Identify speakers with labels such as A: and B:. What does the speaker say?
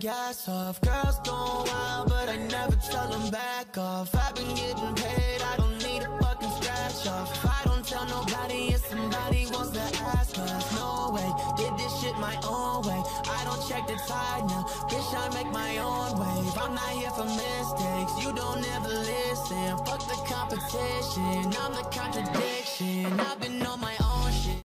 A: gas off. Girls going wild, but I never tell them back off I've been getting paid, I don't need a fucking scratch off. I don't tell nobody if somebody wants to ask us No way, did this shit my own way. I don't check the tide now. I'm not here for mistakes, you don't ever listen. Fuck the competition, I'm the contradiction